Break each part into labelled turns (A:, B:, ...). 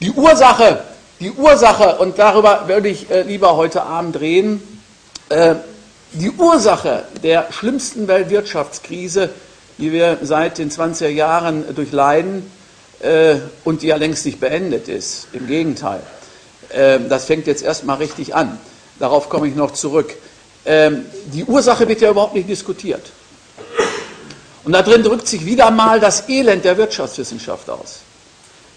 A: Die Ursache, die Ursache, und darüber würde ich äh, lieber heute Abend reden, äh, die Ursache der schlimmsten Weltwirtschaftskrise, die wir seit den 20er Jahren durchleiden äh, und die ja längst nicht beendet ist, im Gegenteil. Das fängt jetzt erstmal richtig an. Darauf komme ich noch zurück. Die Ursache wird ja überhaupt nicht diskutiert. Und da drin drückt sich wieder mal das Elend der Wirtschaftswissenschaft aus.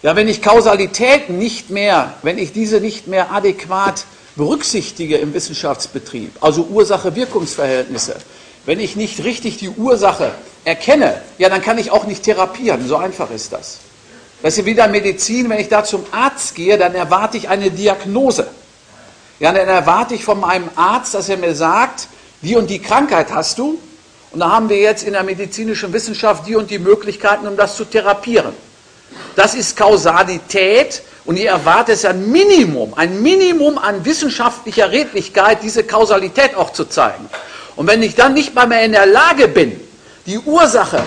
A: Ja, wenn ich Kausalitäten nicht mehr, wenn ich diese nicht mehr adäquat berücksichtige im Wissenschaftsbetrieb, also Ursache-Wirkungsverhältnisse, wenn ich nicht richtig die Ursache erkenne, ja, dann kann ich auch nicht therapieren. So einfach ist das. Das ist wieder Medizin. Wenn ich da zum Arzt gehe, dann erwarte ich eine Diagnose. Ja, dann erwarte ich von meinem Arzt, dass er mir sagt, die und die Krankheit hast du. Und da haben wir jetzt in der medizinischen Wissenschaft die und die Möglichkeiten, um das zu therapieren. Das ist Kausalität und ich erwarte es ein Minimum, ein Minimum an wissenschaftlicher Redlichkeit, diese Kausalität auch zu zeigen. Und wenn ich dann nicht mal mehr in der Lage bin, die Ursache,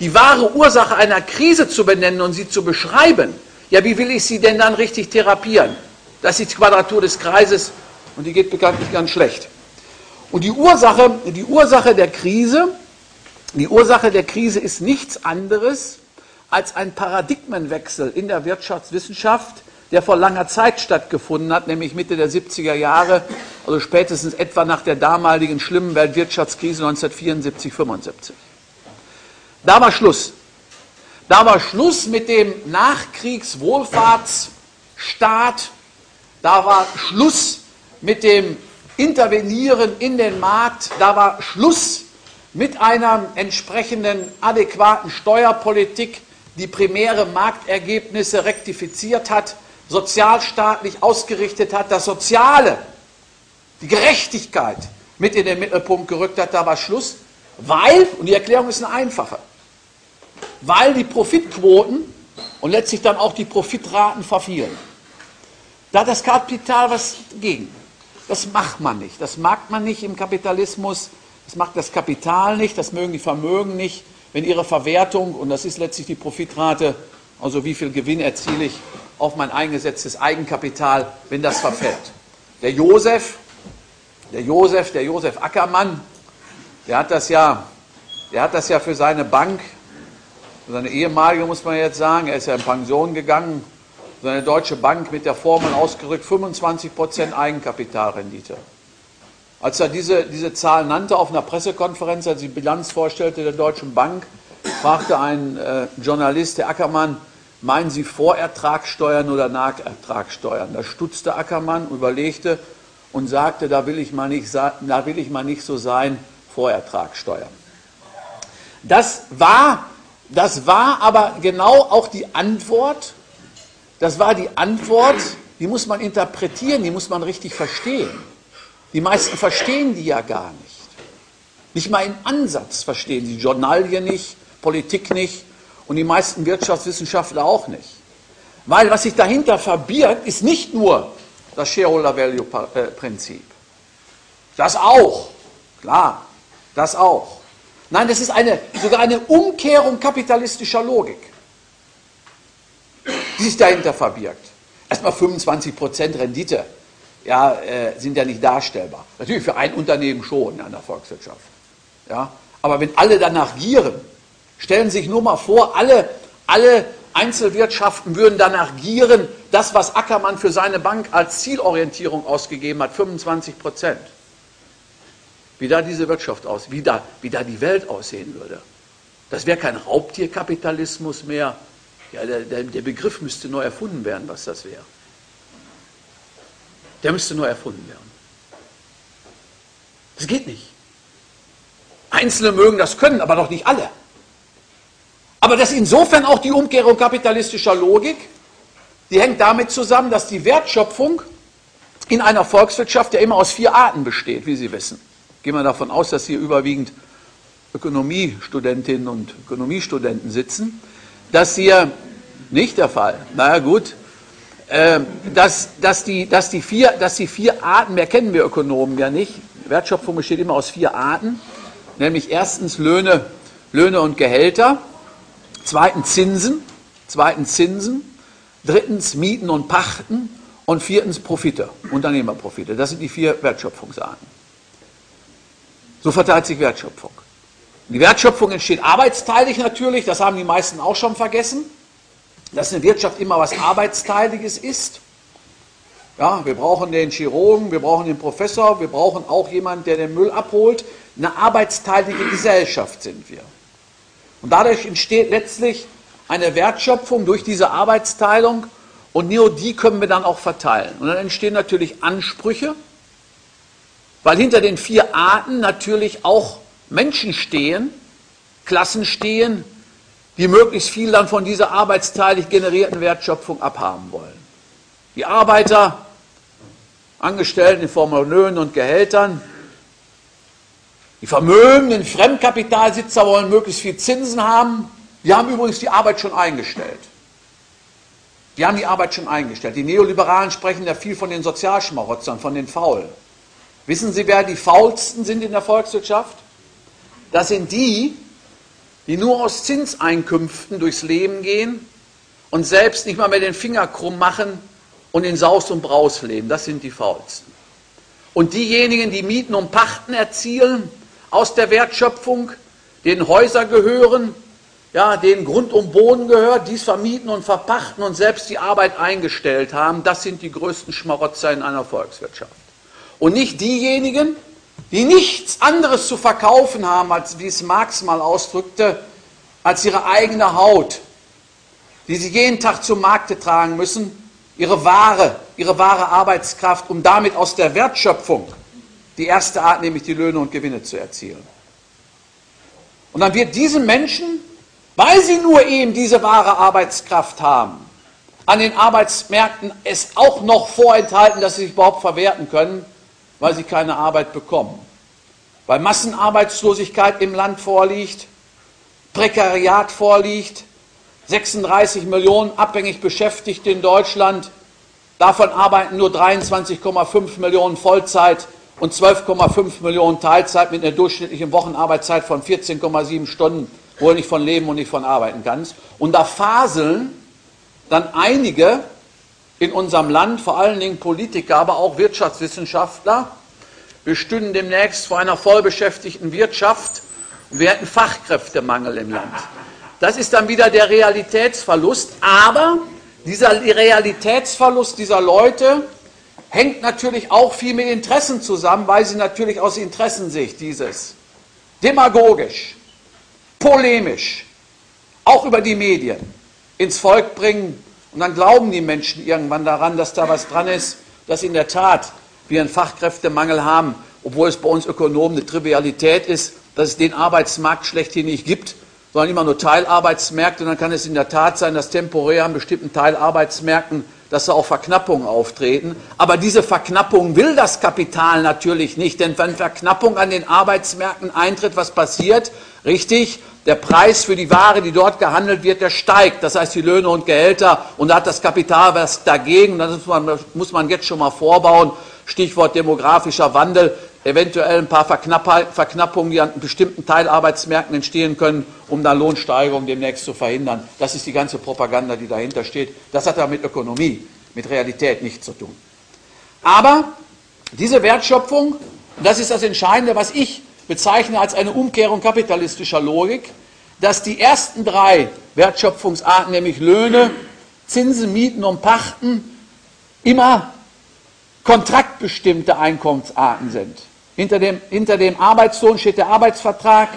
A: die wahre Ursache einer Krise zu benennen und sie zu beschreiben, ja, wie will ich sie denn dann richtig therapieren? Das ist die Quadratur des Kreises und die geht bekanntlich ganz schlecht. Und die Ursache, die Ursache der Krise, die Ursache der Krise ist nichts anderes als ein Paradigmenwechsel in der Wirtschaftswissenschaft, der vor langer Zeit stattgefunden hat, nämlich Mitte der 70er Jahre, also spätestens etwa nach der damaligen schlimmen Weltwirtschaftskrise 1974, 75. Da war Schluss. Da war Schluss mit dem Nachkriegswohlfahrtsstaat. Da war Schluss mit dem Intervenieren in den Markt. Da war Schluss mit einer entsprechenden adäquaten Steuerpolitik, die primäre Marktergebnisse rektifiziert hat, sozialstaatlich ausgerichtet hat, das Soziale, die Gerechtigkeit mit in den Mittelpunkt gerückt hat, da war Schluss, weil, und die Erklärung ist eine einfache, weil die Profitquoten und letztlich dann auch die Profitraten verfielen. Da hat das Kapital was gegen. Das macht man nicht. Das mag man nicht im Kapitalismus. Das macht das Kapital nicht. Das mögen die Vermögen nicht wenn Ihre Verwertung, und das ist letztlich die Profitrate, also wie viel Gewinn erziele ich auf mein eingesetztes Eigenkapital, wenn das verfällt. Der Josef, der Josef, der Josef Ackermann, der hat das ja, der hat das ja für seine Bank, für seine ehemalige muss man jetzt sagen, er ist ja in Pension gegangen, seine deutsche Bank mit der Formel ausgerückt, 25% Eigenkapitalrendite. Als er diese, diese Zahl nannte auf einer Pressekonferenz, als die Bilanz vorstellte der Deutschen Bank, fragte ein äh, Journalist, der Ackermann, meinen Sie Vorertragssteuern oder Nachertragssteuern? Da stutzte Ackermann, überlegte und sagte, da will ich mal nicht, da will ich mal nicht so sein, Vorertragssteuern. Das war, das war aber genau auch die Antwort, das war die Antwort, die muss man interpretieren, die muss man richtig verstehen. Die meisten verstehen die ja gar nicht. Nicht mal im Ansatz verstehen sie Journalie nicht, Politik nicht und die meisten Wirtschaftswissenschaftler auch nicht. Weil was sich dahinter verbirgt, ist nicht nur das Shareholder Value Prinzip. Das auch, klar, das auch. Nein, das ist eine, sogar eine Umkehrung kapitalistischer Logik, die sich dahinter verbirgt. Erstmal 25% Rendite ja, äh, sind ja nicht darstellbar. Natürlich für ein Unternehmen schon in der Volkswirtschaft. Ja? Aber wenn alle danach gieren, stellen Sie sich nur mal vor, alle, alle Einzelwirtschaften würden danach gieren, das, was Ackermann für seine Bank als Zielorientierung ausgegeben hat, 25 Prozent. Wie da diese Wirtschaft aus, wie da, wie da die Welt aussehen würde. Das wäre kein Raubtierkapitalismus mehr. Ja, der, der, der Begriff müsste neu erfunden werden, was das wäre. Der müsste nur erfunden werden. Das geht nicht. Einzelne mögen das können, aber doch nicht alle. Aber das ist insofern auch die Umkehrung kapitalistischer Logik, die hängt damit zusammen, dass die Wertschöpfung in einer Volkswirtschaft ja immer aus vier Arten besteht, wie Sie wissen. Gehen wir davon aus, dass hier überwiegend Ökonomiestudentinnen und Ökonomiestudenten sitzen. Das hier nicht der Fall. Naja gut, ähm, dass, dass, die, dass, die vier, dass die vier Arten, mehr kennen wir Ökonomen ja nicht, Wertschöpfung besteht immer aus vier Arten, nämlich erstens Löhne, Löhne und Gehälter, zweitens Zinsen, zweitens Zinsen, drittens Mieten und Pachten und viertens Profite, Unternehmerprofite. Das sind die vier Wertschöpfungsarten. So verteilt sich Wertschöpfung. Die Wertschöpfung entsteht arbeitsteilig natürlich, das haben die meisten auch schon vergessen, dass eine Wirtschaft immer was Arbeitsteiliges ist. Ja, wir brauchen den Chirurgen, wir brauchen den Professor, wir brauchen auch jemanden, der den Müll abholt. Eine arbeitsteilige Gesellschaft sind wir. Und dadurch entsteht letztlich eine Wertschöpfung durch diese Arbeitsteilung und nur die können wir dann auch verteilen. Und dann entstehen natürlich Ansprüche, weil hinter den vier Arten natürlich auch Menschen stehen, Klassen stehen, die möglichst viel dann von dieser arbeitsteilig generierten Wertschöpfung abhaben wollen. Die Arbeiter, Angestellten in Form von Löhnen und Gehältern, die vermögenden Fremdkapitalsitzer wollen möglichst viel Zinsen haben. Die haben übrigens die Arbeit schon eingestellt. Die haben die Arbeit schon eingestellt. Die Neoliberalen sprechen ja viel von den Sozialschmarotzern, von den Faulen. Wissen Sie, wer die faulsten sind in der Volkswirtschaft? Das sind die, die nur aus Zinseinkünften durchs Leben gehen und selbst nicht mal mehr den Finger krumm machen und in Saus und Braus leben. Das sind die faulsten. Und diejenigen, die Mieten und Pachten erzielen aus der Wertschöpfung, denen Häuser gehören, ja, denen Grund und Boden gehört, dies vermieten und verpachten und selbst die Arbeit eingestellt haben, das sind die größten Schmarotzer in einer Volkswirtschaft. Und nicht diejenigen, die nichts anderes zu verkaufen haben, als wie es Marx mal ausdrückte, als ihre eigene Haut, die sie jeden Tag zum Markte tragen müssen, ihre Ware, ihre wahre Arbeitskraft, um damit aus der Wertschöpfung die erste Art, nämlich die Löhne und Gewinne zu erzielen. Und dann wird diesen Menschen, weil sie nur eben diese wahre Arbeitskraft haben, an den Arbeitsmärkten es auch noch vorenthalten, dass sie sich überhaupt verwerten können, weil sie keine Arbeit bekommen. Weil Massenarbeitslosigkeit im Land vorliegt, Prekariat vorliegt, 36 Millionen abhängig Beschäftigte in Deutschland, davon arbeiten nur 23,5 Millionen Vollzeit und 12,5 Millionen Teilzeit mit einer durchschnittlichen Wochenarbeitszeit von 14,7 Stunden, wo du nicht von leben und nicht von arbeiten kannst. Und da faseln dann einige in unserem Land, vor allen Dingen Politiker, aber auch Wirtschaftswissenschaftler. Wir stünden demnächst vor einer vollbeschäftigten Wirtschaft und wir hätten Fachkräftemangel im Land. Das ist dann wieder der Realitätsverlust, aber dieser Realitätsverlust dieser Leute hängt natürlich auch viel mit Interessen zusammen, weil sie natürlich aus Interessensicht dieses demagogisch, polemisch, auch über die Medien ins Volk bringen, und dann glauben die Menschen irgendwann daran, dass da was dran ist, dass in der Tat wir einen Fachkräftemangel haben, obwohl es bei uns Ökonomen eine Trivialität ist, dass es den Arbeitsmarkt schlechthin nicht gibt, sondern immer nur Teilarbeitsmärkte. Und dann kann es in der Tat sein, dass temporär an bestimmten Teilarbeitsmärkten, dass da auch Verknappungen auftreten. Aber diese Verknappung will das Kapital natürlich nicht, denn wenn Verknappung an den Arbeitsmärkten eintritt, was passiert? Richtig, der Preis für die Ware, die dort gehandelt wird, der steigt. Das heißt, die Löhne und Gehälter. Und da hat das Kapital was dagegen. Das muss man, muss man jetzt schon mal vorbauen. Stichwort demografischer Wandel. Eventuell ein paar Verknappungen, die an bestimmten Teilarbeitsmärkten entstehen können, um dann Lohnsteigerungen demnächst zu verhindern. Das ist die ganze Propaganda, die dahinter steht. Das hat aber mit Ökonomie, mit Realität nichts zu tun. Aber diese Wertschöpfung, das ist das Entscheidende, was ich bezeichne als eine Umkehrung kapitalistischer Logik, dass die ersten drei Wertschöpfungsarten, nämlich Löhne, Zinsen, Mieten und Pachten, immer kontraktbestimmte Einkommensarten sind. Hinter dem, hinter dem Arbeitslohn steht der Arbeitsvertrag,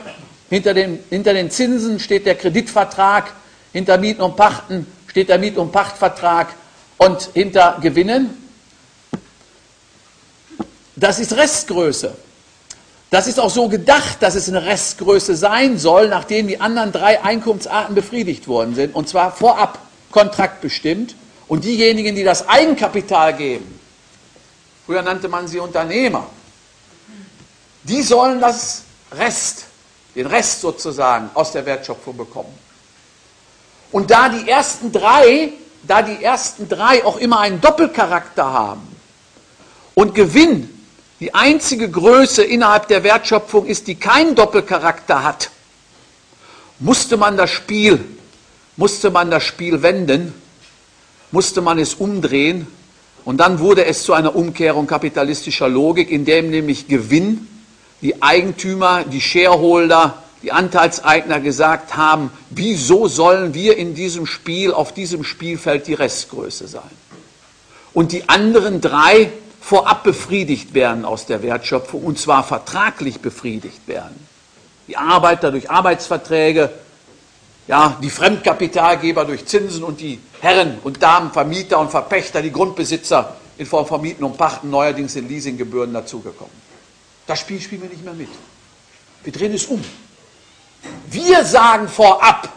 A: hinter, dem, hinter den Zinsen steht der Kreditvertrag, hinter Mieten und Pachten steht der Miet- und Pachtvertrag und hinter Gewinnen. Das ist Restgröße. Das ist auch so gedacht, dass es eine Restgröße sein soll, nachdem die anderen drei Einkunftsarten befriedigt worden sind, und zwar vorab kontraktbestimmt. Und diejenigen, die das Eigenkapital geben, früher nannte man sie Unternehmer, die sollen das Rest, den Rest sozusagen aus der Wertschöpfung bekommen. Und da die ersten drei, da die ersten drei auch immer einen Doppelcharakter haben und Gewinn die einzige Größe innerhalb der Wertschöpfung ist, die keinen Doppelcharakter hat, musste man das Spiel, musste man das Spiel wenden musste man es umdrehen und dann wurde es zu einer Umkehrung kapitalistischer Logik, in dem nämlich Gewinn die Eigentümer, die Shareholder, die Anteilseigner gesagt haben, wieso sollen wir in diesem Spiel, auf diesem Spielfeld die Restgröße sein? Und die anderen drei vorab befriedigt werden aus der Wertschöpfung und zwar vertraglich befriedigt werden. Die Arbeiter durch Arbeitsverträge, ja, die Fremdkapitalgeber durch Zinsen und die Herren und Damen, Vermieter und Verpächter, die Grundbesitzer in Form von Mieten und Pachten, neuerdings in Leasinggebühren dazugekommen. Das Spiel spielen wir nicht mehr mit. Wir drehen es um. Wir sagen vorab,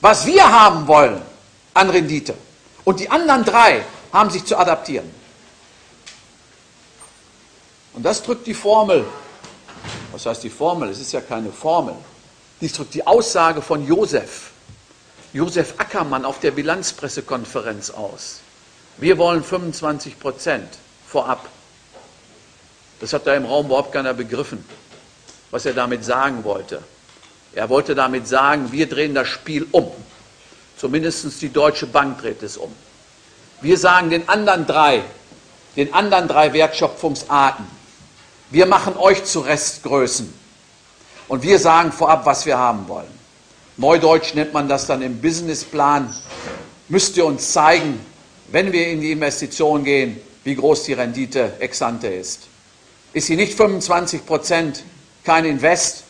A: was wir haben wollen an Rendite. Und die anderen drei haben sich zu adaptieren. Und das drückt die Formel. Was heißt die Formel? Es ist ja keine Formel. Dies drückt die Aussage von Josef, Josef Ackermann auf der Bilanzpressekonferenz aus. Wir wollen 25 Prozent vorab. Das hat da im Raum überhaupt keiner begriffen, was er damit sagen wollte. Er wollte damit sagen, wir drehen das Spiel um. Zumindest die Deutsche Bank dreht es um. Wir sagen den anderen drei, den anderen drei Wertschöpfungsarten, wir machen euch zu Restgrößen. Und wir sagen vorab, was wir haben wollen. Neudeutsch nennt man das dann im Businessplan. Müsst ihr uns zeigen, wenn wir in die Investition gehen, wie groß die Rendite ex ante ist. Ist sie nicht 25 Prozent kein Invest,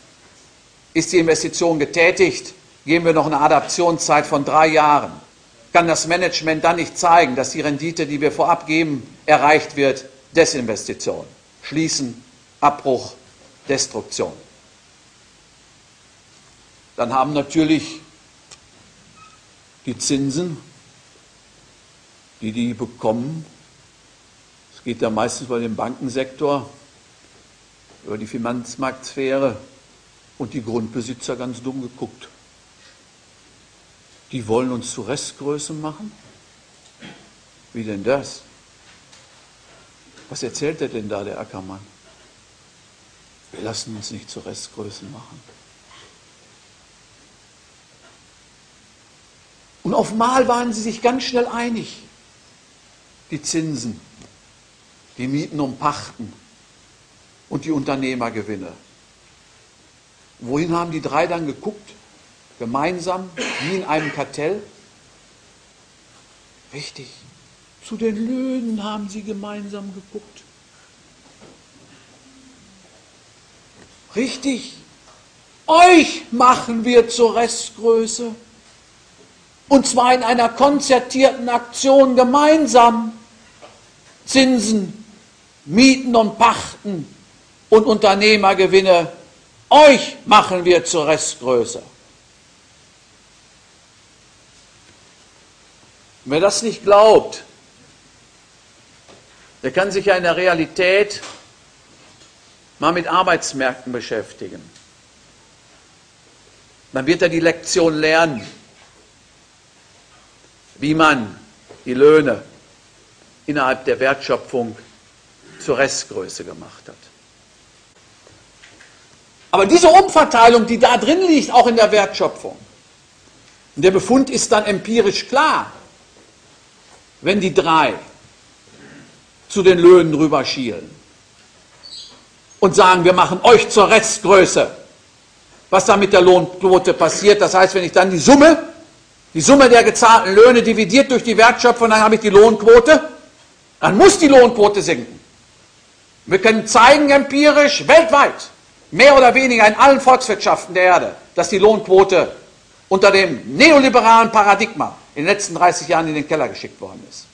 A: ist die Investition getätigt, geben wir noch eine Adaptionszeit von drei Jahren. Kann das Management dann nicht zeigen, dass die Rendite, die wir vorab geben, erreicht wird? Desinvestition. Schließen, Abbruch, Destruktion. Dann haben natürlich die Zinsen, die die bekommen, es geht ja meistens bei dem Bankensektor, über die Finanzmarktsphäre, und die Grundbesitzer ganz dumm geguckt. Die wollen uns zu Restgrößen machen? Wie denn das? Was erzählt er denn da, der Ackermann? Wir lassen uns nicht zu Restgrößen machen. Und auf Mal waren sie sich ganz schnell einig. Die Zinsen, die Mieten und Pachten und die Unternehmergewinne. Wohin haben die drei dann geguckt? Gemeinsam, wie in einem Kartell? Richtig, zu den Löhnen haben sie gemeinsam geguckt. Richtig, euch machen wir zur Restgröße. Und zwar in einer konzertierten Aktion gemeinsam. Zinsen, Mieten und Pachten und Unternehmergewinne euch machen wir zur Restgröße. Wer das nicht glaubt, der kann sich ja in der Realität mal mit Arbeitsmärkten beschäftigen. Dann wird er die Lektion lernen, wie man die Löhne innerhalb der Wertschöpfung zur Restgröße gemacht hat. Aber diese Umverteilung, die da drin liegt, auch in der Wertschöpfung, und der Befund ist dann empirisch klar, wenn die drei zu den Löhnen rüber schielen und sagen, wir machen euch zur Restgröße, was da mit der Lohnquote passiert. Das heißt, wenn ich dann die Summe, die Summe der gezahlten Löhne dividiert durch die Wertschöpfung, dann habe ich die Lohnquote, dann muss die Lohnquote sinken. Wir können zeigen empirisch weltweit, mehr oder weniger in allen Volkswirtschaften der Erde, dass die Lohnquote unter dem neoliberalen Paradigma in den letzten 30 Jahren in den Keller geschickt worden ist.